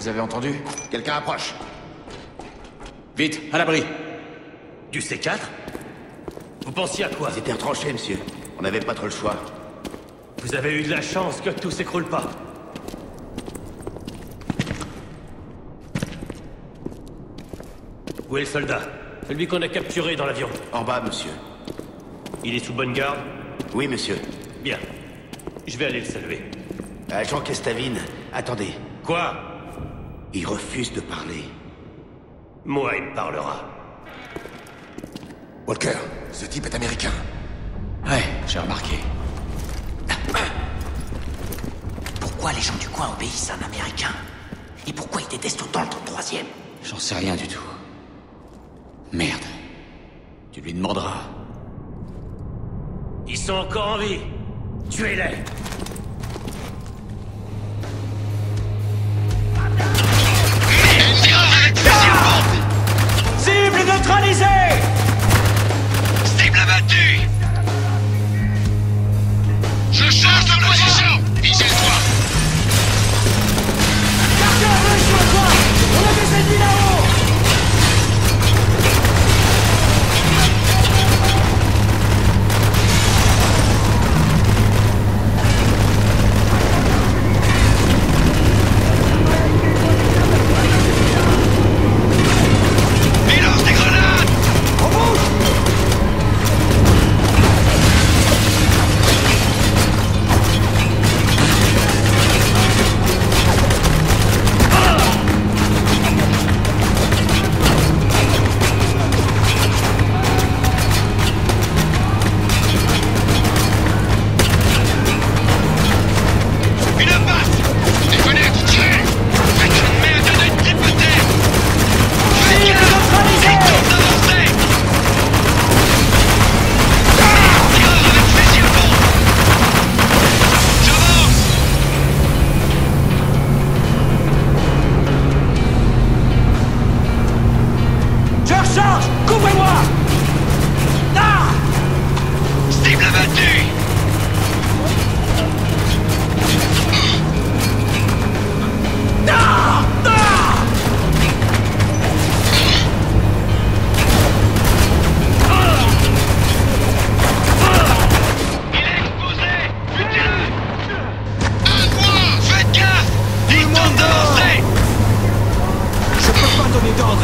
Vous avez entendu? Quelqu'un approche. Vite, à l'abri Du C4 Vous pensiez à quoi? Ils étaient retranchés, monsieur. On n'avait pas trop le choix. Vous avez eu de la chance que tout s'écroule pas. Où est le soldat? Celui qu'on a capturé dans l'avion. En bas, monsieur. Il est sous bonne garde? Oui, monsieur. Bien. Je vais aller le saluer. Agent Kestavine, attendez. Quoi? Il refuse de parler. Moi, il me parlera. Walker, ce type est américain. Ouais, j'ai remarqué. Pourquoi les gens du coin obéissent à un Américain? Et pourquoi ils détestent autant le 33e J'en sais rien du tout. Merde. Tu lui demanderas. Ils sont encore en vie. Tuez-les Granizé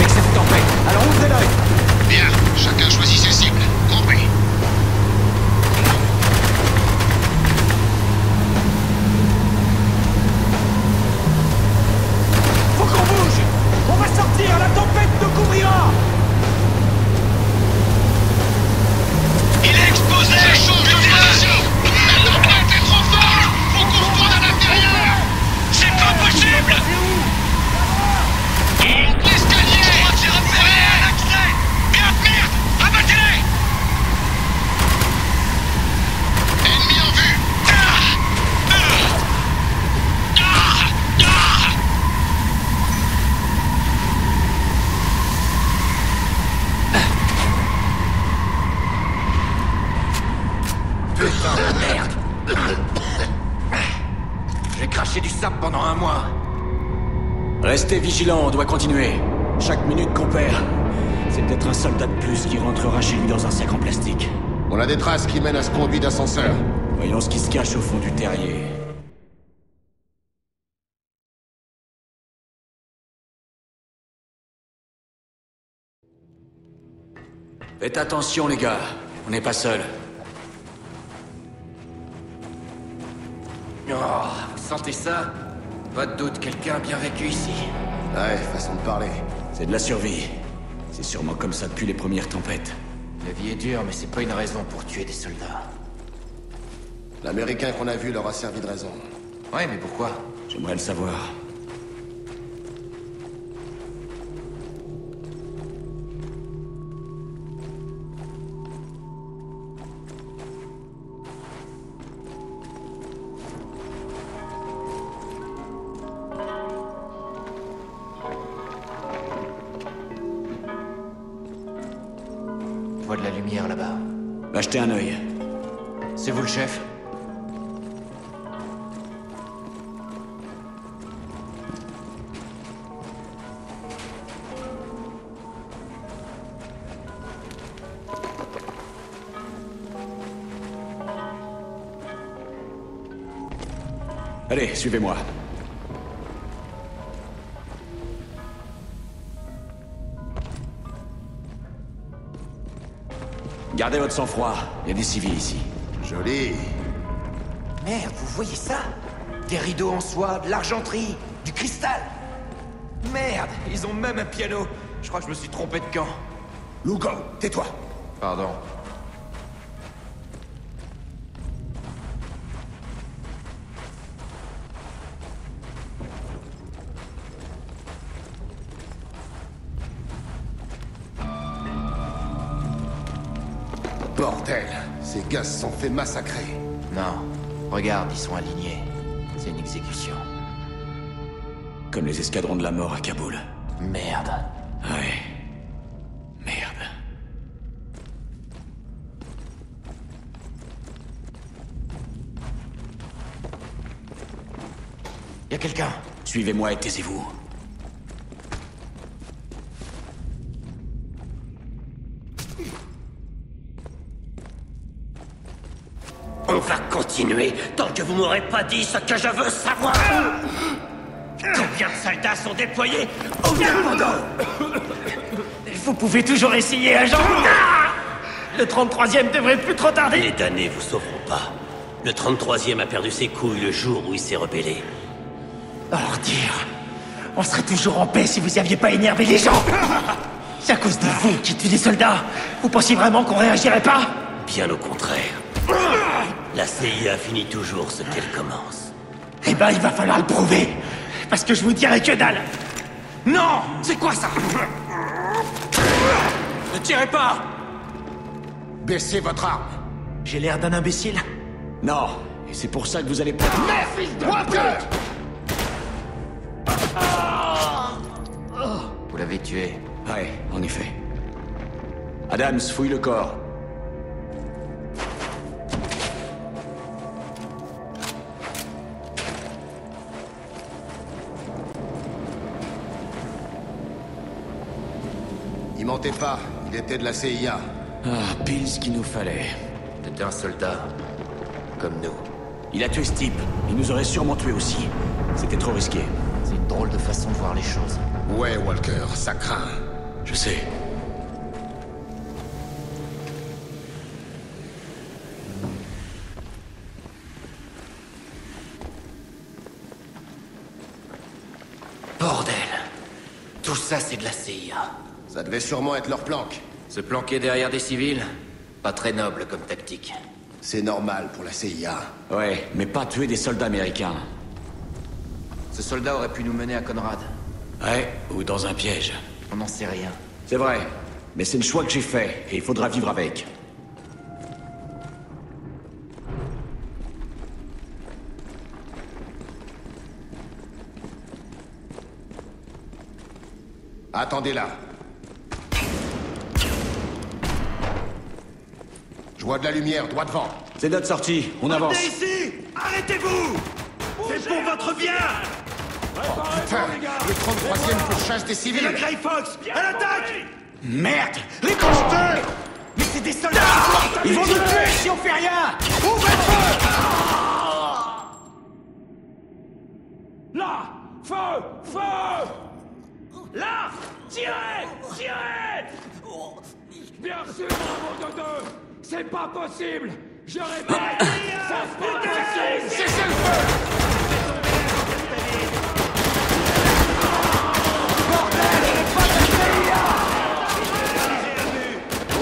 avec cette tempête, alors ouvrez l'œil Bien, chacun choisit ses Restez vigilants, on doit continuer. Chaque minute qu'on perd, c'est peut-être un soldat de plus qui rentrera chez lui dans un sac en plastique. On a des traces qui mènent à ce conduit d'ascenseur. Voyons ce qui se cache au fond du terrier. Faites attention les gars, on n'est pas seuls. Oh, vous sentez ça? Pas de doute, quelqu'un a bien vécu ici. Ouais, façon de parler. C'est de la survie. C'est sûrement comme ça depuis les premières tempêtes. La vie est dure, mais c'est pas une raison pour tuer des soldats. L'américain qu'on a vu leur a servi de raison. Ouais, mais pourquoi? J'aimerais le savoir. là-bas. Va jeter un œil. C'est vous le chef? Allez, suivez-moi. Gardez votre sang-froid. Il y a des civils ici. Joli. Merde, vous voyez ça? Des rideaux en soie, de l'argenterie, du cristal Merde, ils ont même un piano. Je crois que je me suis trompé de camp. Lugo, tais-toi. Pardon. Bordel. Ces gars se sont fait massacrer. Non. Regarde, ils sont alignés. C'est une exécution. Comme les escadrons de la mort à Kaboul. Merde. Ouais. Merde. Y a quelqu'un? Suivez-moi et taisez-vous. Va continuer tant que vous m'aurez pas dit ce que je veux savoir. Combien de soldats sont déployés au Nirvana Vous pouvez toujours essayer, agent. Le 33e devrait plus trop tarder. Les damnés vous sauveront pas. Le 33e a perdu ses couilles le jour où il s'est rebellé. Ordure. On serait toujours en paix si vous aviez pas énervé les gens. C'est à cause de vous qui tuent des soldats. Vous pensiez vraiment qu'on réagirait pas? Bien au contraire. La CIA finit toujours ce qu'elle commence. Eh ben, il va falloir le prouver. Parce que je vous dirai que dalle. Non C'est quoi ça? Ne tirez pas Baissez votre arme. J'ai l'air d'un imbécile Non. Et c'est pour ça que vous allez pas... Vous l'avez tué. Ouais, en effet. Adams, fouille le corps. Il mentait pas. Il était de la CIA. Ah, pile ce qu'il nous fallait. C'était un soldat. Comme nous. Il a tué ce type. Il nous aurait sûrement tué aussi. C'était trop risqué. C'est une drôle de façon de voir les choses. Ouais, Walker, ça craint. Je sais. Bordel Tout ça, c'est de la CIA. Ça devait sûrement être leur planque. Se planquer derrière des civils Pas très noble comme tactique. C'est normal pour la CIA. Ouais, mais pas tuer des soldats américains. Ce soldat aurait pu nous mener à Conrad. Ouais, ou dans un piège. On n'en sait rien. C'est vrai. Mais c'est le choix que j'ai fait, et il faudra vivre avec. Attendez là. Je vois de la lumière, droit devant. C'est notre sortie, on avance. ici. Arrêtez-vous. C'est pour votre bien. Putain, le 33e pourchasse des civils. Grey Fox À l'attaque. Merde. Réconchez Mais c'est des soldats. Ils vont nous tuer si on fait rien. Ouvrez le feu. Là. Feu. Feu. Là. Tirez. Tirez. Bien sûr, bravo de deux C'est pas possible. Je répète. C'est pas possible Cessez le feu.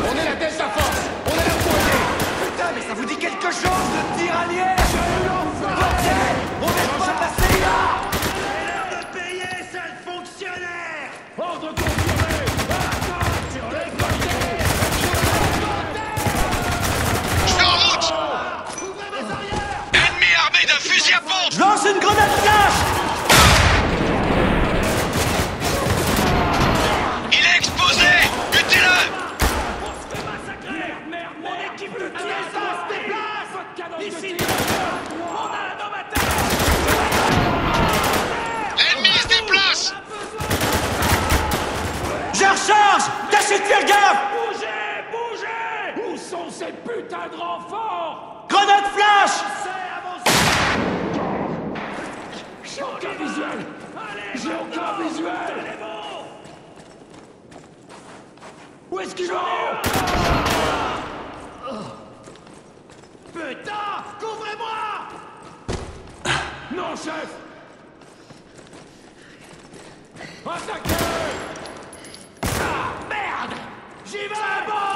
On est la Delta Force. On est pour aider Putain, mais ça vous dit quelque chose de tir allié J'ai encore visuel. Où est-ce qu'il va Putain Couvrez-moi. Non, chef. Attaquez. Ah, merde. J'y vais. bon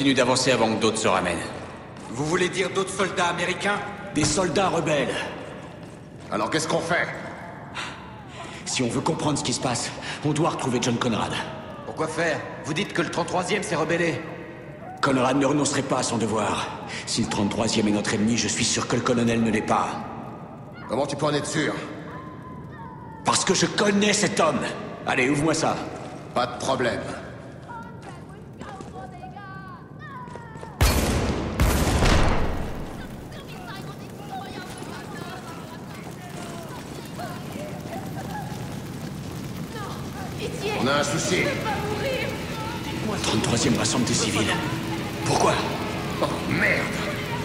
continue d'avancer avant que d'autres se ramènent. Vous voulez dire d'autres soldats américains? Des soldats rebelles. Alors qu'est-ce qu'on fait? Si on veut comprendre ce qui se passe, on doit retrouver John Conrad. Pourquoi faire? Vous dites que le 33e s'est rebellé. Conrad ne renoncerait pas à son devoir. Si le 33e est notre ennemi, je suis sûr que le colonel ne l'est pas. Comment tu peux en être sûr? Parce que je connais cet homme. Allez, ouvre-moi ça. Pas de problème. On a un souci. Le 33e rassemble des civils. Pourquoi? Oh merde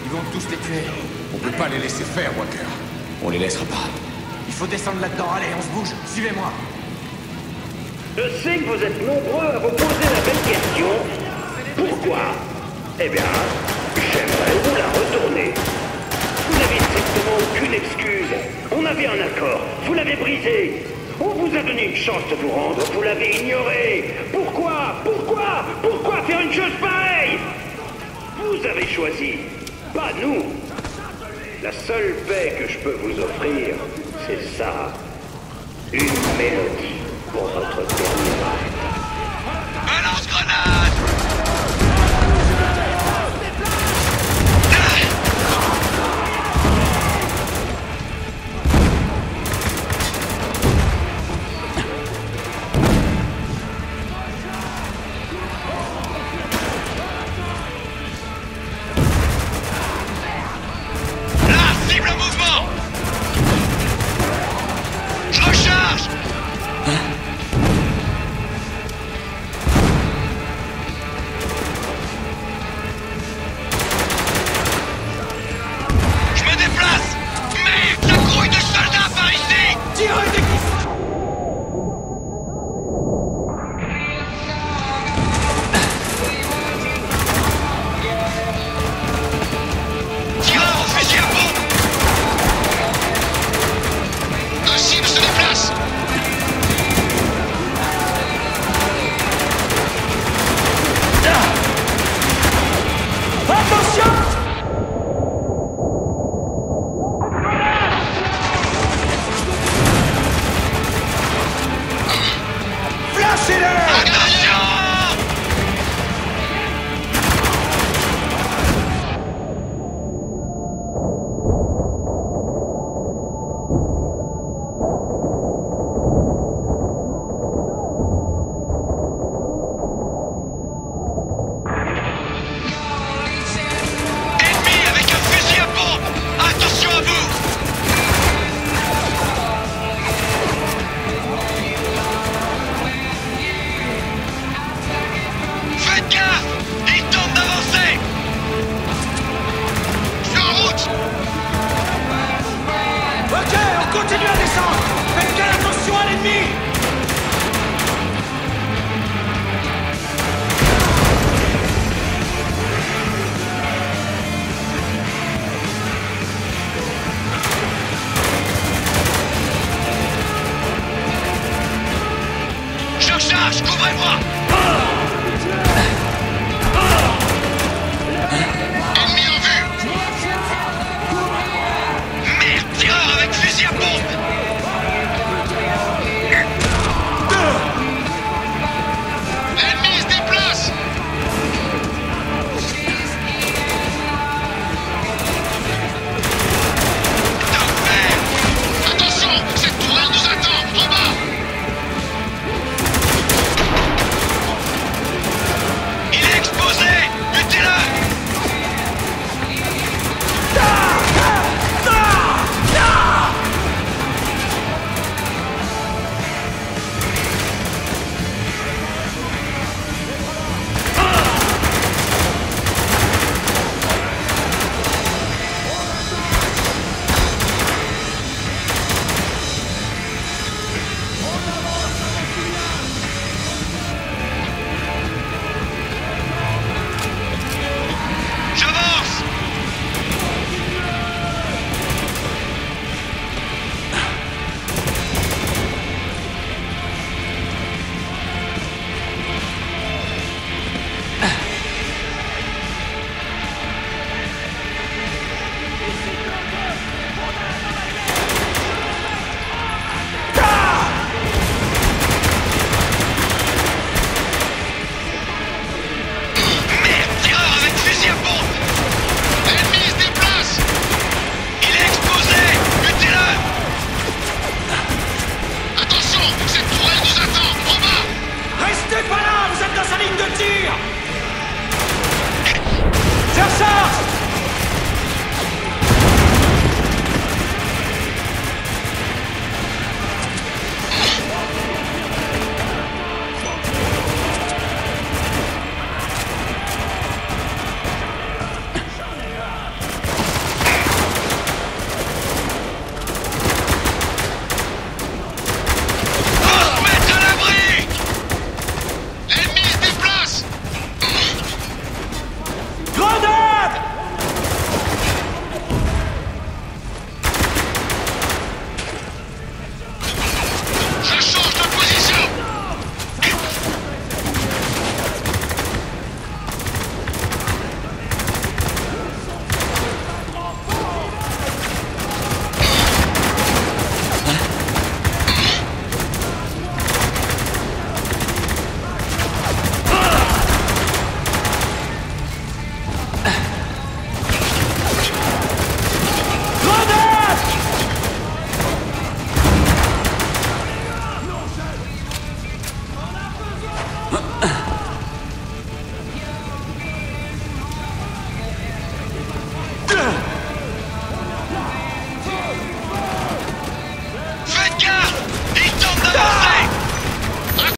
Ils vont tous les tuer. On peut pas les laisser faire, Walker. On les laissera pas. Il faut descendre là-dedans. Allez, on se bouge. Suivez-moi. Je sais que vous êtes nombreux à vous poser la même question. Pourquoi? Eh bien, j'aimerais vous la retourner. Vous n'avez strictement aucune excuse. On avait un accord. Vous l'avez brisé. On vous a donné une chance de vous rendre. Vous l'avez ignoré. Pourquoi Pourquoi Pourquoi faire une chose pareille? Vous avez choisi. Pas nous. La seule paix que je peux vous offrir, c'est ça. Une mélodie pour votre dernier 杀